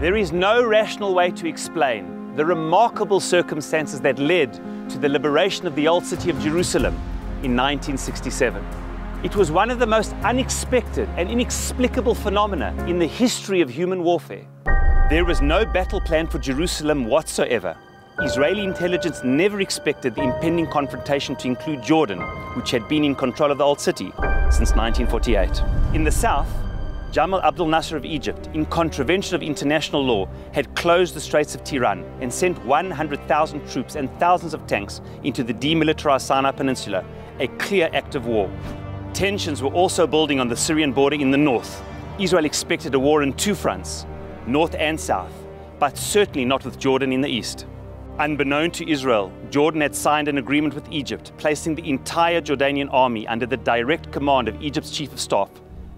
There is no rational way to explain the remarkable circumstances that led to the liberation of the old city of Jerusalem in 1967. It was one of the most unexpected and inexplicable phenomena in the history of human warfare. There was no battle plan for Jerusalem whatsoever. Israeli intelligence never expected the impending confrontation to include Jordan, which had been in control of the old city since 1948. In the south, Jamal Abdel Nasser of Egypt, in contravention of international law, had closed the Straits of Tiran and sent 100,000 troops and thousands of tanks into the demilitarized Sinai Peninsula, a clear act of war. Tensions were also building on the Syrian border in the north. Israel expected a war in two fronts, north and south, but certainly not with Jordan in the east. Unbeknown to Israel, Jordan had signed an agreement with Egypt, placing the entire Jordanian army under the direct command of Egypt's chief of staff,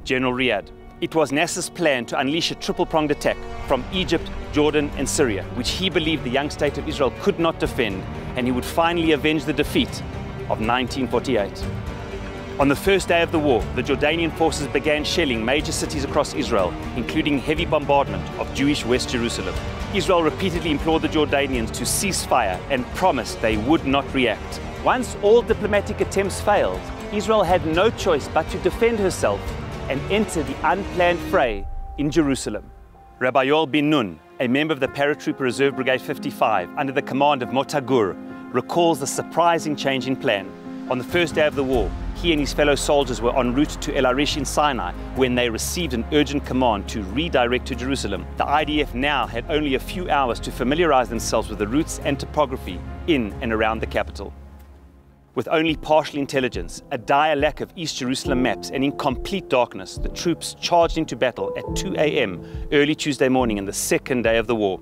General Riyad. It was Nasser's plan to unleash a triple-pronged attack from Egypt, Jordan and Syria, which he believed the young state of Israel could not defend, and he would finally avenge the defeat of 1948. On the first day of the war, the Jordanian forces began shelling major cities across Israel, including heavy bombardment of Jewish West Jerusalem. Israel repeatedly implored the Jordanians to cease fire and promised they would not react. Once all diplomatic attempts failed, Israel had no choice but to defend herself and enter the unplanned fray in Jerusalem. Rabbi Yoel bin Nun, a member of the Paratrooper Reserve Brigade 55 under the command of Motta Gur, recalls the surprising change in plan. On the first day of the war, he and his fellow soldiers were en route to El Arish in Sinai when they received an urgent command to redirect to Jerusalem. The IDF now had only a few hours to familiarize themselves with the routes and topography in and around the capital. With only partial intelligence, a dire lack of East Jerusalem maps, and in complete darkness, the troops charged into battle at 2 a.m. early Tuesday morning in the second day of the war.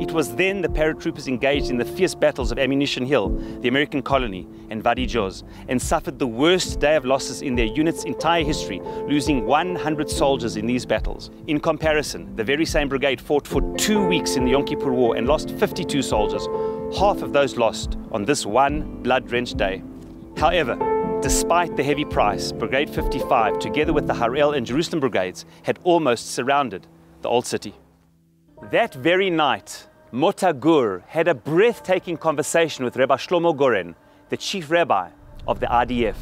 It was then the paratroopers engaged in the fierce battles of Ammunition Hill, the American colony, and Wadi Joz, and suffered the worst day of losses in their unit's entire history, losing 100 soldiers in these battles. In comparison, the very same brigade fought for two weeks in the Yom Kippur War and lost 52 soldiers, half of those lost on this one blood-drenched day. However, despite the heavy price, Brigade 55, together with the Harel and Jerusalem brigades, had almost surrounded the old city. That very night, Motta Gur had a breathtaking conversation with Rabbi Shlomo Goren, the chief rabbi of the IDF.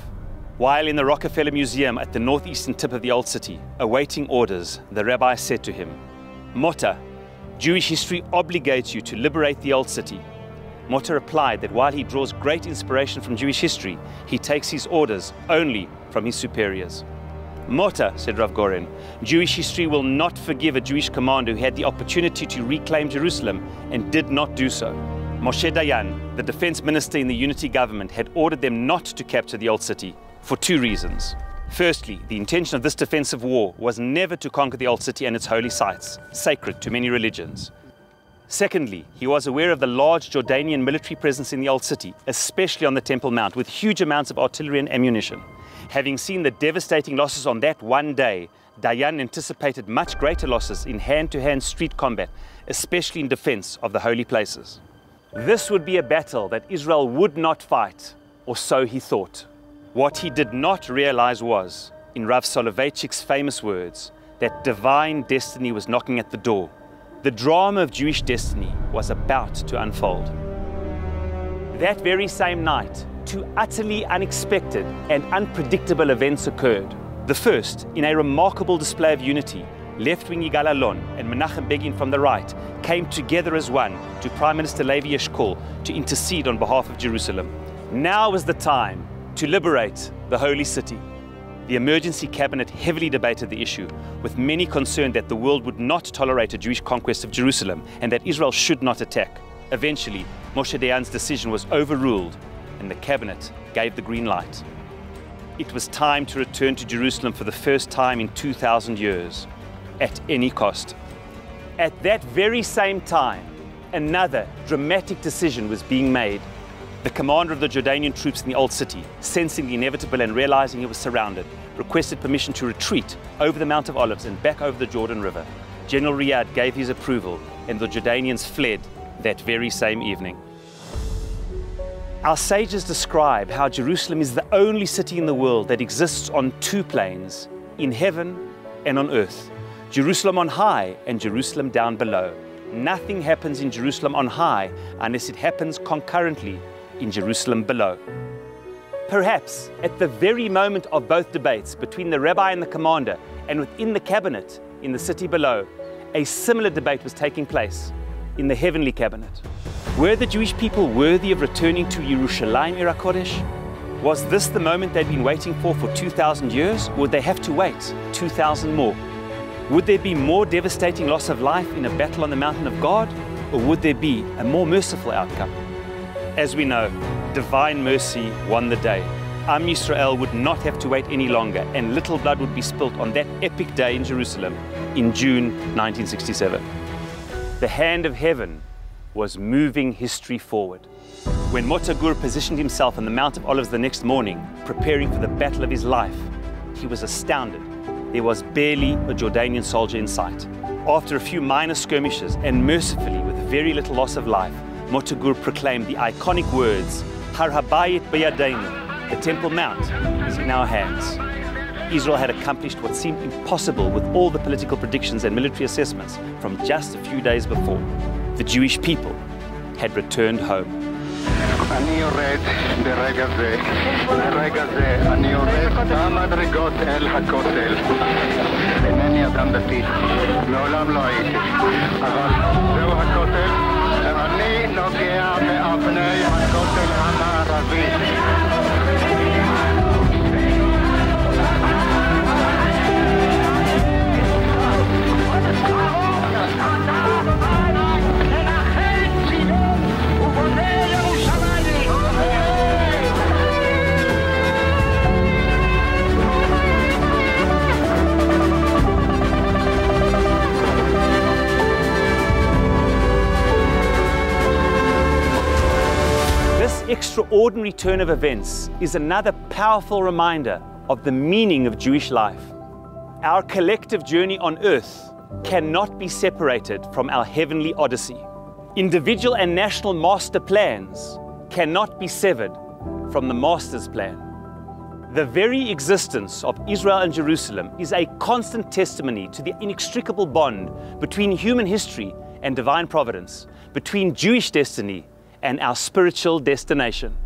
While in the Rockefeller Museum at the northeastern tip of the old city, awaiting orders, the rabbi said to him, Motta, Jewish history obligates you to liberate the old city Motta replied that while he draws great inspiration from Jewish history, he takes his orders only from his superiors. Motta, said Rav Goren, Jewish history will not forgive a Jewish commander who had the opportunity to reclaim Jerusalem and did not do so. Moshe Dayan, the defense minister in the unity government, had ordered them not to capture the old city for two reasons. Firstly, the intention of this defensive war was never to conquer the old city and its holy sites, sacred to many religions. Secondly, he was aware of the large Jordanian military presence in the Old City, especially on the Temple Mount, with huge amounts of artillery and ammunition. Having seen the devastating losses on that one day, Dayan anticipated much greater losses in hand-to-hand street combat, especially in defense of the holy places. This would be a battle that Israel would not fight, or so he thought. What he did not realize was, in Rav Soloveitchik's famous words, that divine destiny was knocking at the door the drama of Jewish destiny was about to unfold. That very same night, two utterly unexpected and unpredictable events occurred. The first, in a remarkable display of unity, left-wing Yigal Allon and Menachem Begin from the right came together as one to Prime Minister Levi Eshkol to intercede on behalf of Jerusalem. Now was the time to liberate the holy city. The emergency cabinet heavily debated the issue, with many concerned that the world would not tolerate a Jewish conquest of Jerusalem and that Israel should not attack. Eventually, Moshe Dayan's decision was overruled and the cabinet gave the green light. It was time to return to Jerusalem for the first time in 2,000 years, at any cost. At that very same time, another dramatic decision was being made the commander of the Jordanian troops in the Old City, sensing the inevitable and realizing he was surrounded, requested permission to retreat over the Mount of Olives and back over the Jordan River. General Riyad gave his approval and the Jordanians fled that very same evening. Our sages describe how Jerusalem is the only city in the world that exists on two planes, in heaven and on earth. Jerusalem on high and Jerusalem down below. Nothing happens in Jerusalem on high unless it happens concurrently in Jerusalem below. Perhaps at the very moment of both debates between the rabbi and the commander and within the cabinet in the city below, a similar debate was taking place in the heavenly cabinet. Were the Jewish people worthy of returning to Yerushalayim Ir Hakodesh? Was this the moment they'd been waiting for for 2,000 years? Would they have to wait 2,000 more? Would there be more devastating loss of life in a battle on the mountain of God? Or would there be a more merciful outcome? As we know, divine mercy won the day. Am Yisrael would not have to wait any longer, and little blood would be spilt on that epic day in Jerusalem in June 1967. The hand of heaven was moving history forward. When Motta Gur positioned himself on the Mount of Olives the next morning, preparing for the battle of his life, he was astounded there was barely a Jordanian soldier in sight. After a few minor skirmishes and mercifully with very little loss of life, Motta Gur proclaimed the iconic words, Har Habayit Bayadainu, the Temple Mount is in our hands. Israel had accomplished what seemed impossible with all the political predictions and military assessments from just a few days before. The Jewish people had returned home. Georgia, Apnei, Maskotel, Hammer, Ravid. Extraordinary turn of events is another powerful reminder of the meaning of Jewish life. Our collective journey on earth cannot be separated from our heavenly odyssey. Individual and national master plans cannot be severed from the master's plan. The very existence of Israel and Jerusalem is a constant testimony to the inextricable bond between human history and divine providence, between Jewish destiny and our spiritual destination.